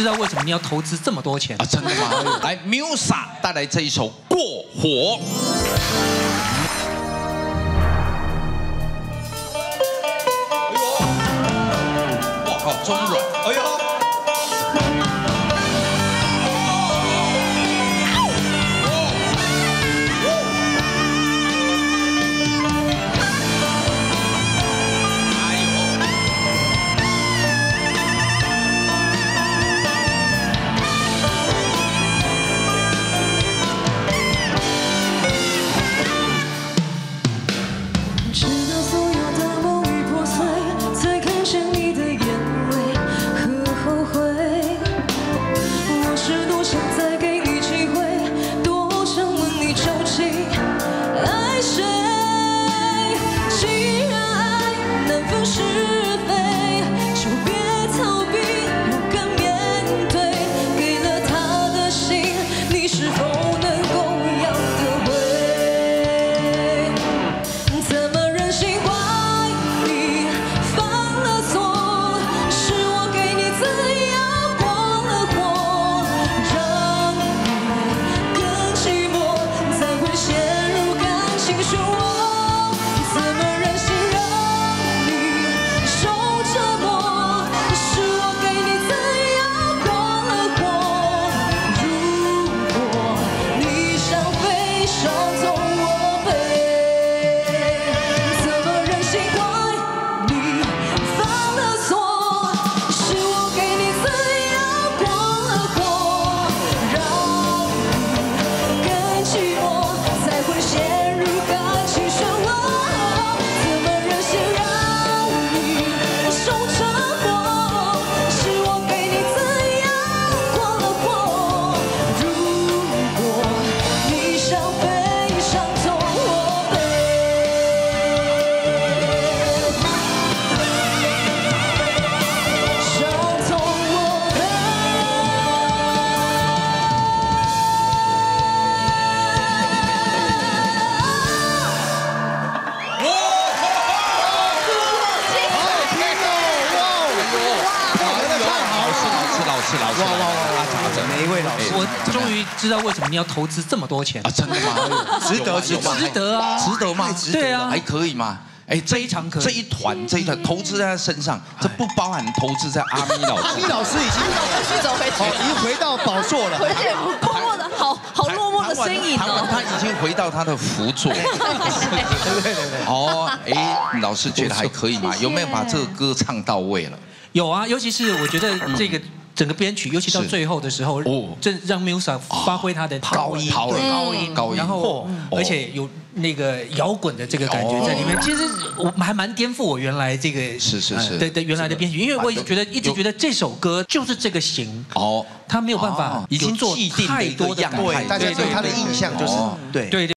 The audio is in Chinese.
知道为什么你要投资这么多钱啊，真的吗？来，Musa 带来这一首《过火》。哎呦哇靠，中软，哎呦。师，老师，老师，哇哇哇！怎？每一位老师我终于知道为什么你要投资这么多钱啊，真的吗？值得值得值得啊值得吗？对啊还可以吗？哎，这一场可以这一团这一团投资在他身上，这不包含投资在阿咪老师阿咪。老师已经去走回去哦，已经回到宝座了。回去默默的好好落寞的身影哦。他已经回到他的辅佐。对对对对。哦，哎，老师觉得还可以吗？有没有把这个歌唱到位了？有啊，尤其是我觉得这个整个编曲，尤其到最后的时候哦，这让 Musa 发挥他的高音高对。高音，高音。然后哦。而且有那个摇滚的这个感觉在里面。其实我还蛮颠覆我原来这个是是是。的的原来的编曲，因为我一直觉得一直觉得这首歌就是这个型，哦，他没有办法哦已经做既定的太多的改对，态大家对他的印象就是对对。对。